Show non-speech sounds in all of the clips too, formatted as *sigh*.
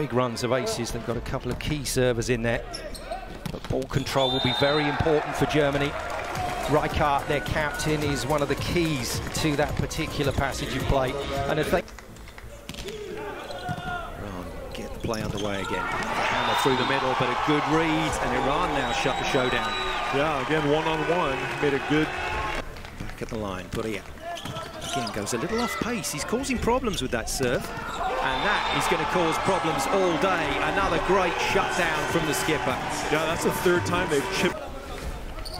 big runs of aces. They've got a couple of key servers in there. But ball control will be very important for Germany. Reichert, their captain, is one of the keys to that particular passage of play. And if they Iran get the play underway again. Hammer through the middle, but a good read, and Iran now shut the show down. Yeah, again, one-on-one, made a good... Back at the line, Buria. Again, goes a little off pace. He's causing problems with that serve. And that is going to cause problems all day. Another great shutdown from the skipper. Yeah, that's the third time they've chipped...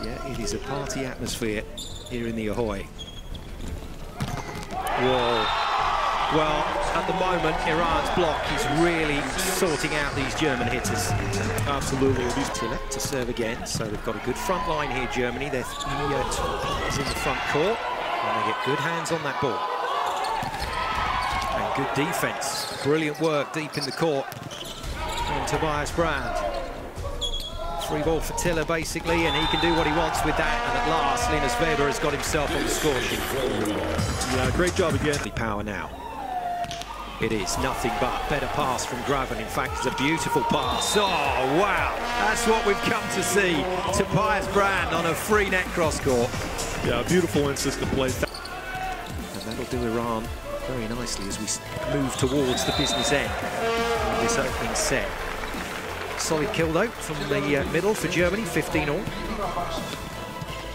Yeah, it is a party atmosphere here in the Ahoy. Whoa. Well, at the moment, Iran's block is really sorting out these German hitters. Absolutely. Tille to serve again, so they've got a good front line here, Germany. They're three top players in the front court, and they get good hands on that ball. And good defence. Brilliant work deep in the court from Tobias Brand. Free ball for Tille, basically, and he can do what he wants with that. And at last, Linus Weber has got himself on the score sheet. Yeah, great job again. Power now. It is nothing but better pass from Graven. In fact, it's a beautiful pass. Oh, wow. That's what we've come to see. Tobias Brand on a free net cross court. Yeah, beautiful insistent play. And that'll do Iran very nicely as we move towards the business end of this opening set. Solid kill, though, from the uh, middle for Germany, 15 all.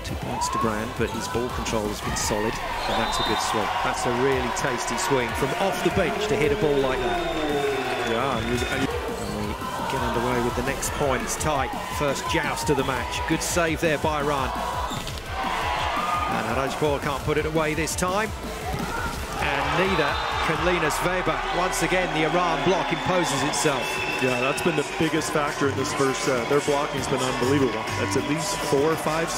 Two points to Brand, but his ball control has been solid, and that's a good swing. That's a really tasty swing from off the bench to hit a ball like that. Yeah, and we get underway with the next point. It's tight. First joust of the match. Good save there by Iran. And Hajipour can't put it away this time. Neither can Linus Weber. Once again, the Iran block imposes itself. yeah, that's been the biggest factor in this first set. Their blocking's been unbelievable. That's at least four or five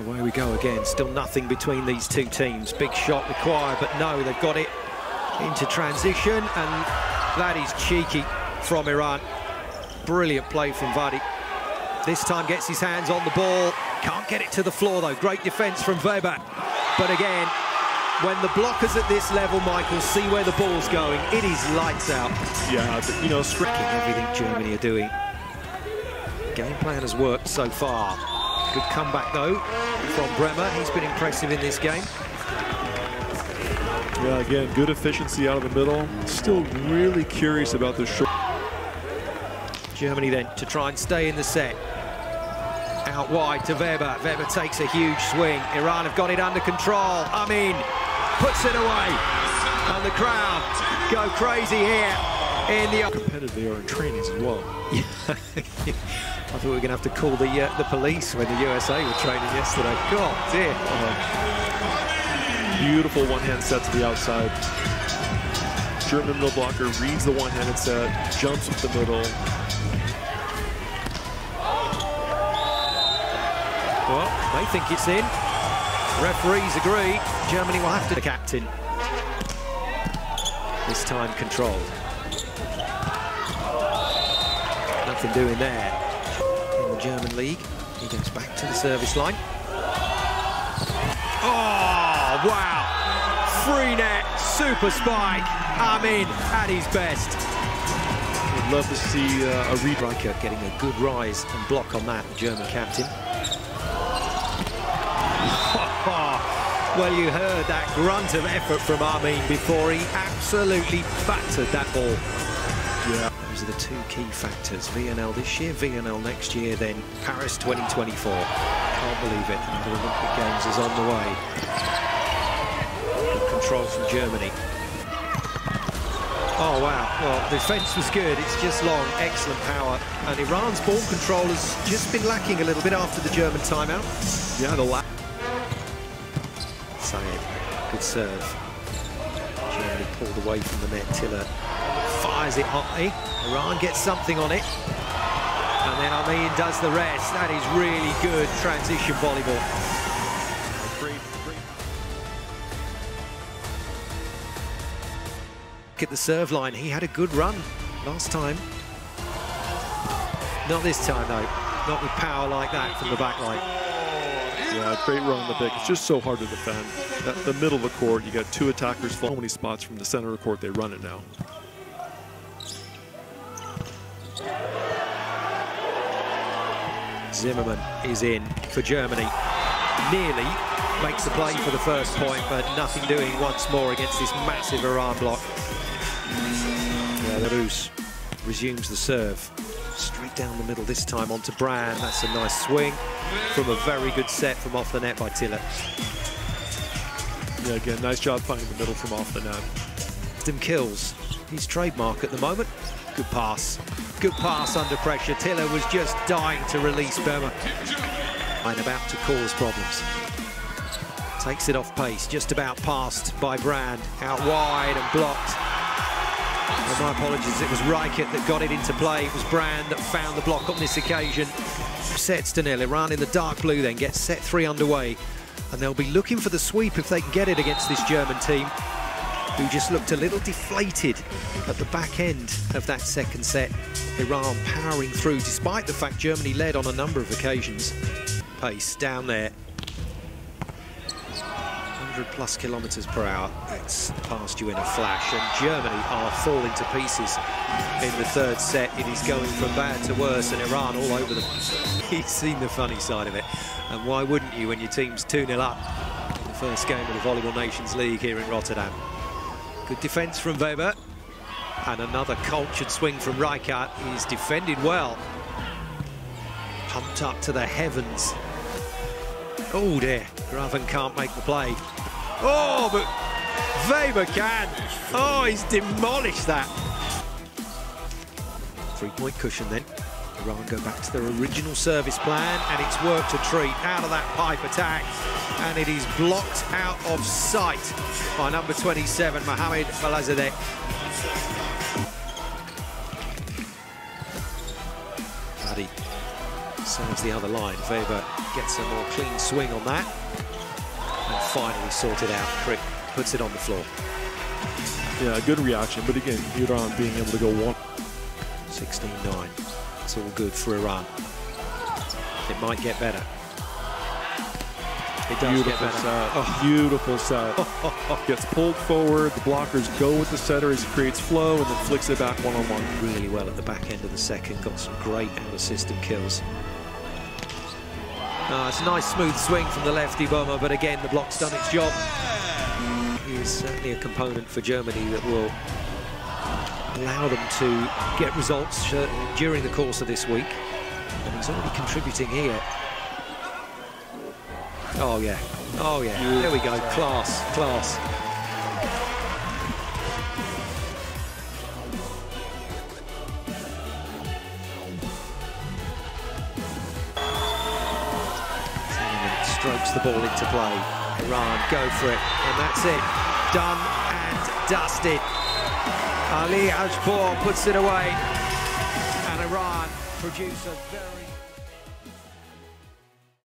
Away we go again. Still nothing between these two teams. Big shot required, but no, they've got it into transition, and that is cheeky from Iran. Brilliant play from Vadi. This time gets his hands on the ball. Can't get it to the floor, though. Great defence from Weber. But again, when the blockers at this level, Michael, see where the ball's going, it is lights out. Yeah, but, you know, script. Everything Germany are doing. Game plan has worked so far. Good comeback, though, from Brehme. He's been impressive in this game. Yeah, again, good efficiency out of the middle. Still really curious about this short. Germany then to try and stay in the set. Out wide to Weber. Weber takes a huge swing. Iran have got it under control. Amin puts it away. And the crowd go crazy here in the... competitive they are in trainings as well. *laughs* I thought we were going to have to call the uh, the police when the USA were training yesterday. God dear. Beautiful one-hand set to the outside. German middle blocker reads the one-handed set, jumps up the middle. Well, they think it's in. Referees agree. Germany will have to... The captain. This time controlled. Nothing doing there. In the German league, he goes back to the service line. Oh, wow. Free net, super spike. Amin at his best. Would love to see uh, a read. Striker getting a good rise and block on that, German captain. Well, you heard that grunt of effort from Armin before he absolutely battered that ball. Yeah. Those are the two key factors. VNL this year, VNL next year, then Paris 2024. Can't believe it. The Olympic Games is on the way. Good control from Germany. Oh, wow. Well, the defence was good. It's just long. Excellent power. And Iran's ball control has just been lacking a little bit after the German timeout. Yeah, the last. Serve. Germany pulled away from the net. Tille fires it high. Iran gets something on it. And then Amin does the rest. That is really good transition volleyball. Look at the serve line. He had a good run last time. Not this time, though. Not with power like that from the back line. Yeah, great run on the pick. It's just so hard to defend. The middle of the court, you got two attackers. So many spots from the center of the court, they run it now. Zimmermann is in for Germany. Nearly makes the play for the first point, but nothing doing once more against this massive Iran block. Yeah, the Rus resumes the serve. Straight down the middle this time onto Brand. That's a nice swing from a very good set from off the net by Tille. Yeah, again, nice job finding the middle from off the net. Them kills. His trademark at the moment. Good pass. Good pass under pressure. Tille was just dying to release Burma. And about to cause problems. Takes it off pace, just about passed by Brand. Out wide and blocked. And my apologies, it was Reichert that got it into play. It was Brand that found the block on this occasion. Sets to nil. Iran in the dark blue then gets set three underway. And they'll be looking for the sweep if they can get it against this German team, who just looked a little deflated at the back end of that second set. Iran powering through, despite the fact Germany led on a number of occasions. Pace down there. 100 plus kilometres per hour. It's past you in a flash, and Germany are falling to pieces in the third set. It is going from bad to worse, and Iran all over them. He's *laughs* seen the funny side of it, and why wouldn't you when your team's 2-0 up in the first game of the Volleyball Nations League here in Rotterdam? Good defence from Weber, and another cultured swing from Reichert. He's defended well. Pumped up to the heavens. Oh dear, Graven can't make the play. Oh, but Weber can. Oh, he's demolished that. Three-point cushion then. Iran go back to their original service plan, and it's worked a treat out of that pipe attack, and it is blocked out of sight by number 27, Mohamed Valizadeh. Paddy serves the other line. Weber gets a more clean swing on that, finally sorted out. Krick puts it on the floor. Yeah, good reaction, but again, Iran being able to go one. 16-9. It's all good for Iran. It might get better. It does Beautiful get better. set. Oh. *laughs* Beautiful set. Gets pulled forward. The blockers go with the setter as he creates flow and then flicks it back one-on-one. Really well at the back end of the second. Got some great out-of-system kills. Ah, it's a nice smooth swing from the lefty bomber, but again, the block's done its job. He is certainly a component for Germany that will allow them to get results uh, during the course of this week. And he's already contributing here. Oh, yeah. Oh, yeah. There we go. Class. Class. Strokes the ball into play. Iran go for it, and that's it. Done and dusted. Ali Hajipour puts it away, and Iran produce a very